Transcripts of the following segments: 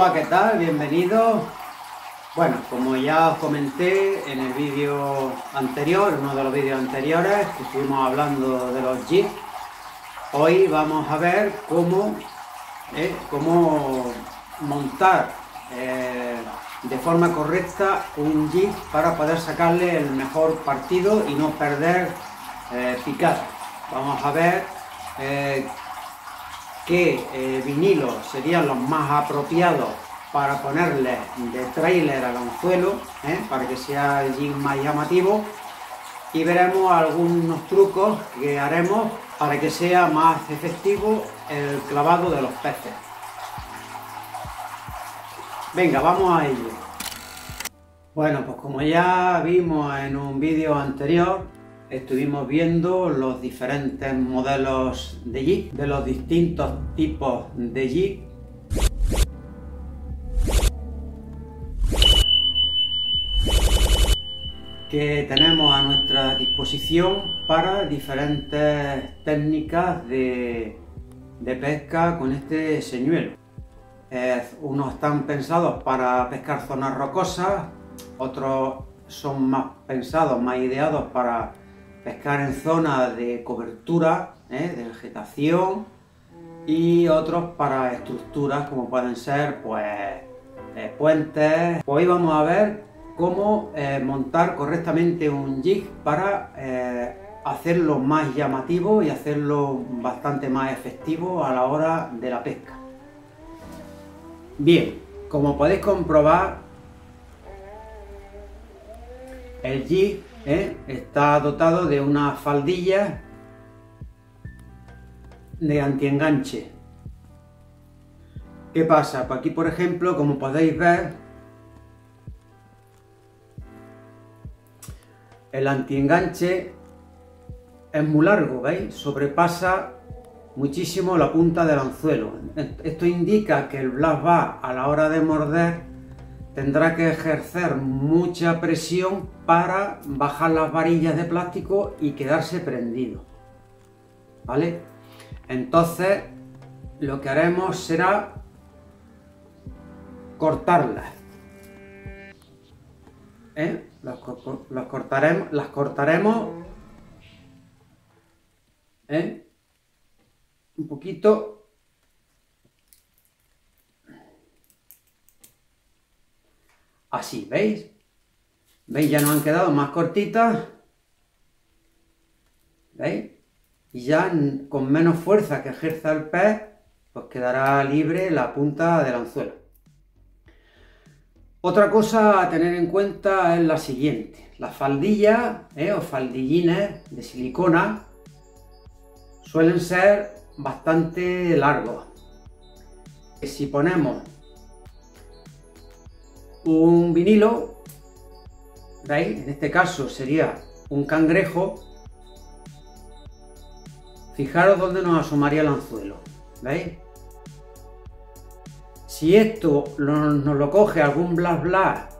Hola, ¿qué tal? Bienvenidos. Bueno, como ya os comenté en el vídeo anterior, uno de los vídeos anteriores, que estuvimos hablando de los jigs, hoy vamos a ver cómo, eh, cómo montar eh, de forma correcta un jig para poder sacarle el mejor partido y no perder eh, picada. Vamos a ver eh, qué eh, vinilos serían los más apropiados para ponerle de trailer al anzuelo, ¿eh? para que sea jig más llamativo y veremos algunos trucos que haremos para que sea más efectivo el clavado de los peces. Venga, vamos a ello. Bueno, pues como ya vimos en un vídeo anterior, estuvimos viendo los diferentes modelos de jig, de los distintos tipos de jig. que tenemos a nuestra disposición para diferentes técnicas de, de pesca con este señuelo. Unos están pensados para pescar zonas rocosas, otros son más pensados, más ideados para pescar en zonas de cobertura, ¿eh? de vegetación, y otros para estructuras como pueden ser pues eh, puentes. Hoy vamos a ver cómo eh, montar correctamente un jig para hacerlo más llamativo y hacerlo bastante más efectivo a la hora de la pesca. Bien, como podéis comprobar, el jig ¿eh? está dotado de una faldilla de antienganche. ¿Qué pasa? Pues aquí, por ejemplo, como podéis ver, el antienganche es muy largo, ¿veis? Sobrepasa muchísimo la punta del anzuelo. Esto indica que el blast va a la hora de morder tendrá que ejercer mucha presión para bajar las varillas de plástico y quedarse prendido. ¿Vale? Entonces, lo que haremos será cortarlas. ¿Eh? Las, cortaremos, las cortaremos ¿eh? un poquito así, ¿veis? ¿Veis? Ya nos han quedado más cortitas. ¿Veis? Y ya con menos fuerza que ejerza el pez, pues quedará libre la punta del anzuelo. Otra cosa a tener en cuenta es la siguiente. Las faldillas ¿eh? o faldillines de silicona suelen ser bastante largos. Si ponemos un vinilo, ¿veis? En este caso sería un cangrejo. Fijaros dónde nos asomaría el anzuelo, ¿veis? Si esto nos lo coge algún blas blas,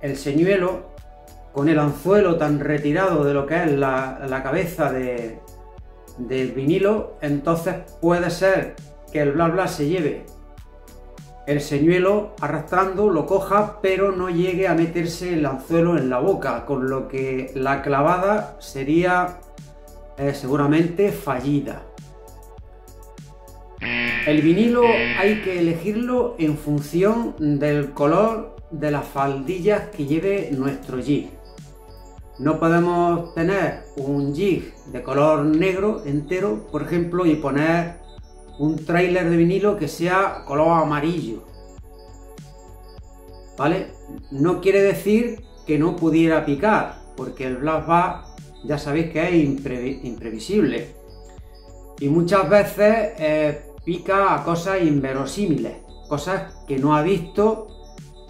el señuelo, con el anzuelo tan retirado de lo que es la, cabeza de, del vinilo, entonces puede ser que el blas blas se lleve el señuelo arrastrando, lo coja, pero no llegue a meterse el anzuelo en la boca, con lo que la clavada sería eh, seguramente fallida. El vinilo hay que elegirlo en función del color de las faldillas que lleve nuestro jig. No podemos tener un jig de color negro entero, por ejemplo, y poner un trailer de vinilo que sea color amarillo. ¿Vale? No quiere decir que no pudiera picar, porque el black bass ya sabéis que es impre imprevisible. Y muchas veces eh, pica a cosas inverosímiles, cosas que no ha visto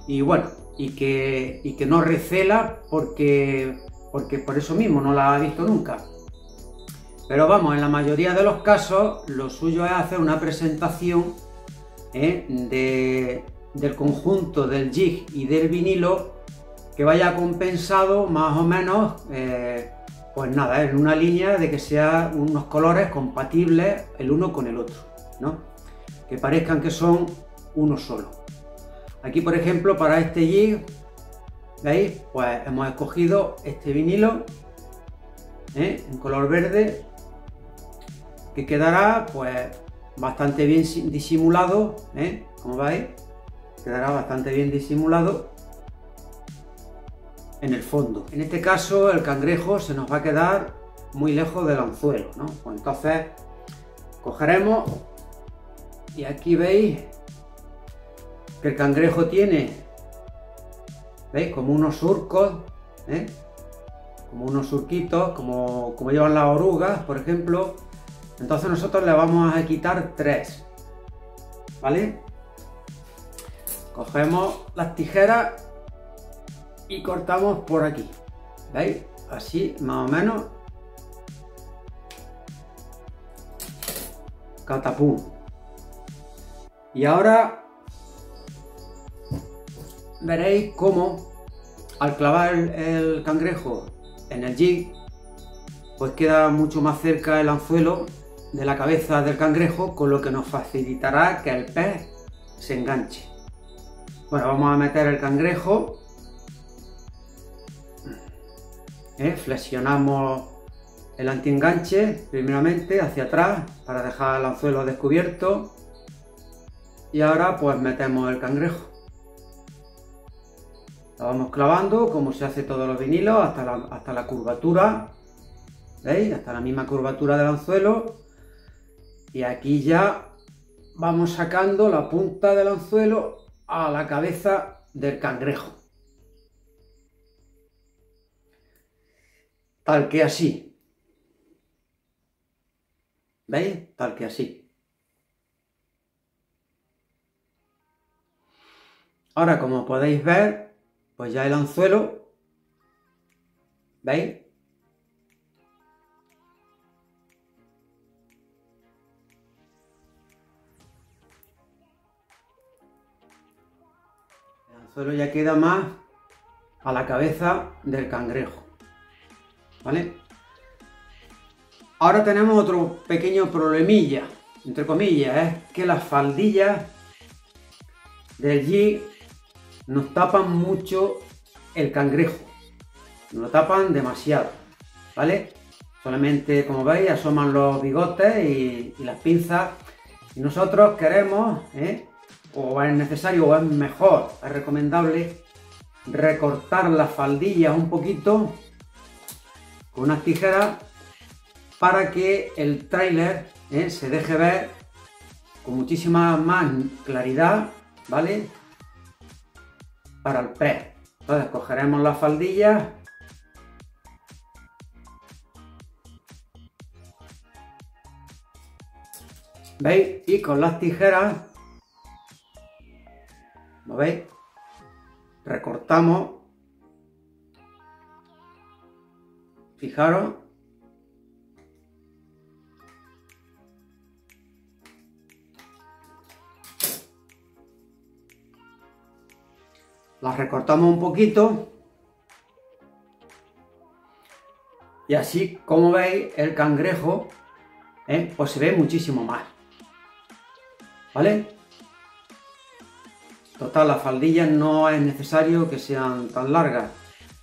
y bueno, y que, y que no recela porque, porque por eso mismo no la ha visto nunca. Pero vamos, en la mayoría de los casos lo suyo es hacer una presentación ¿eh? de, del conjunto del jig y del vinilo que vaya compensado más o menos, eh, pues nada, en una línea de que sean unos colores compatibles el uno con el otro, ¿no? Que parezcan que son uno solo. Aquí, por ejemplo, para este jig, ¿veis? Pues hemos escogido este vinilo ¿eh? en color verde que quedará pues bastante bien disimulado, ¿eh? como veis, quedará bastante bien disimulado en el fondo. En este caso el cangrejo se nos va a quedar muy lejos del anzuelo, ¿no? Pues entonces cogeremos y aquí veis que el cangrejo tiene, ¿veis? Como unos surcos, ¿eh? como unos surquitos, como, como llevan las orugas, por ejemplo. Entonces nosotros le vamos a quitar tres, ¿vale? Cogemos las tijeras y cortamos por aquí, ¿veis? Así, más o menos. Catapum. Y ahora veréis cómo al clavar el, cangrejo en el jig, pues queda mucho más cerca el anzuelo de la cabeza del cangrejo, con lo que nos facilitará que el pez se enganche. Bueno, vamos a meter el cangrejo. ¿Eh? Flexionamos el antienganche primeramente hacia atrás para dejar el anzuelo descubierto. Y ahora pues metemos el cangrejo. Lo vamos clavando como se hace todos los vinilos hasta la, hasta la curvatura. ¿Veis? Hasta la misma curvatura del anzuelo. Y aquí ya vamos sacando la punta del anzuelo a la cabeza del cangrejo. Tal que así. ¿Veis? Tal que así. Ahora, como podéis ver, pues ya el anzuelo, ¿veis? Anzuelo ya queda más a la cabeza del cangrejo, ¿vale? Ahora tenemos otro pequeño problemilla, entre comillas, es que las faldillas del G nos tapan mucho el cangrejo. Nos lo tapan demasiado, ¿vale? Solamente, como veis, asoman los bigotes y, las pinzas. Y nosotros queremos, ¿eh? O es necesario, o es mejor, es recomendable recortar las faldillas un poquito con unas tijeras para que el tráiler ¿eh? se deje ver con muchísima más claridad, ¿vale? para el pez. Entonces cogeremos la faldilla ¿Veis? Y con las tijeras, ¿lo veis? Recortamos. Fijaros. las recortamos un poquito y así como veis el cangrejo ¿eh? pues se ve muchísimo más ¿vale? Total las faldillas no es necesario que sean tan largas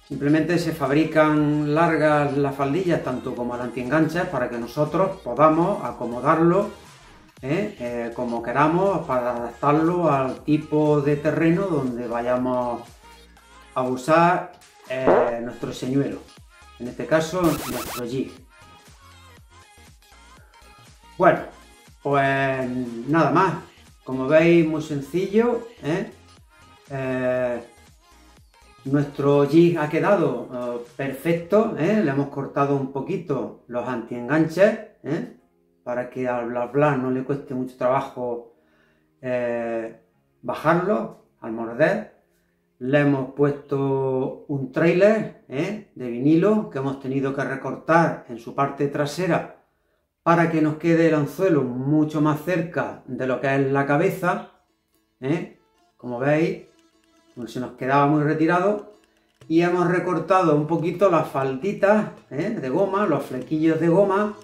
simplemente se fabrican largas las faldillas tanto como el antienganche para que nosotros podamos acomodarlo ¿eh? Eh, como queramos para adaptarlo al tipo de terreno donde vayamos a usar eh, nuestro señuelo, en este caso nuestro jig. Bueno, pues nada más, como veis muy sencillo, nuestro jig ha quedado perfecto, le hemos cortado un poquito los antienganches, para que al bla no le cueste mucho trabajo eh, bajarlo al morder. Le hemos puesto un trailer ¿eh? de vinilo que hemos tenido que recortar en su parte trasera para que nos quede el anzuelo mucho más cerca de lo que es la cabeza. ¿eh? Como veis, pues se nos quedaba muy retirado. Y hemos recortado un poquito las falditas de goma, los flequillos de goma,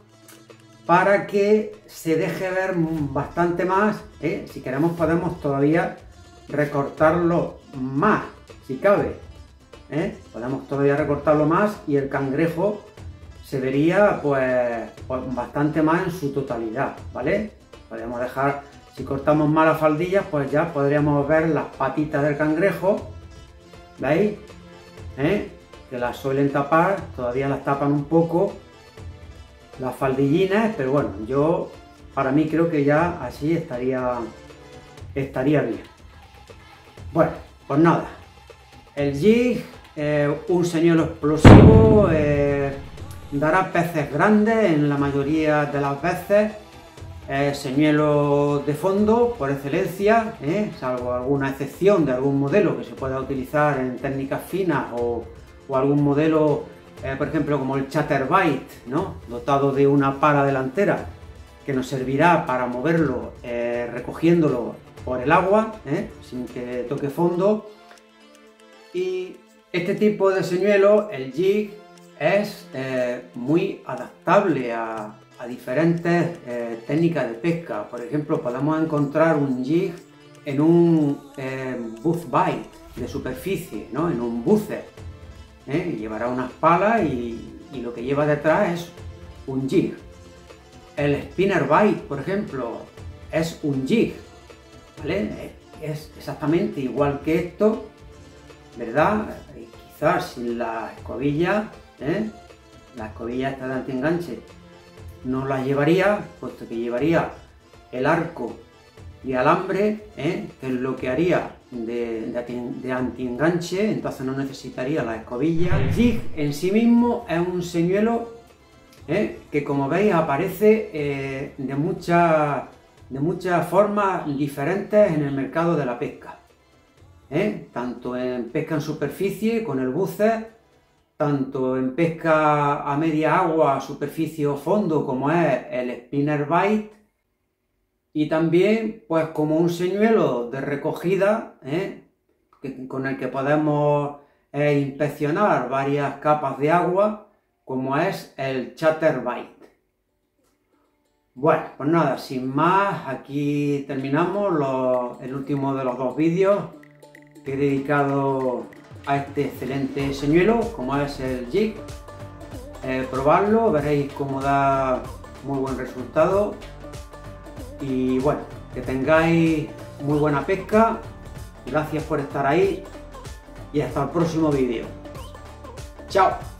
para que se deje ver bastante más. ¿eh? Si queremos podemos todavía recortarlo más, si cabe. ¿eh? Podemos todavía recortarlo más y el cangrejo se vería pues, pues, bastante más en su totalidad, ¿vale? Podríamos dejar, si cortamos más las faldillas, pues ya podríamos ver las patitas del cangrejo, ¿veis? ¿Eh? Que las suelen tapar, todavía las tapan un poco las faldillinas, pero bueno, yo para mí creo que ya así estaría, estaría bien. Bueno, pues nada, el jig, eh, un señuelo explosivo, eh, dará peces grandes en la mayoría de las veces, señuelo de fondo por excelencia, eh, salvo alguna excepción de algún modelo que se pueda utilizar en técnicas finas o, algún modelo eh, por ejemplo como el Chatterbait, ¿no? dotado de una pala delantera que nos servirá para moverlo eh, recogiéndolo por el agua, ¿eh? sin que toque fondo. Y este tipo de señuelo, el jig, es muy adaptable a, diferentes técnicas de pesca. Por ejemplo, podemos encontrar un jig en un buzz bite de superficie, ¿no? en un buce ¿eh? llevará unas palas y, lo que lleva detrás es un jig. El spinner bite, por ejemplo, es un jig, ¿vale? Es exactamente igual que esto, ¿verdad? quizás sin la escobilla, ¿eh? la escobilla esta de anti-enganche no la llevaría, puesto que llevaría el arco y alambre, ¿eh? que es lo que haría de, de, anti-enganche, entonces no necesitaría la escobilla. El jig en sí mismo es un señuelo ¿eh? que como veis aparece eh, de, muchas, de muchas formas diferentes en el mercado de la pesca. Tanto en pesca en superficie con el buce, tanto en pesca a media agua, superficie o fondo como es el spinner bite, y también pues como un señuelo de recogida ¿eh? con el que podemos eh, inspeccionar varias capas de agua como es el Chatterbait. Bueno, pues nada, sin más, aquí terminamos el último de los dos vídeos que he dedicado a este excelente señuelo como es el jig. Eh, probarlo, veréis cómo da muy buen resultado y bueno, que tengáis muy buena pesca. Gracias por estar ahí y hasta el próximo vídeo. Chao.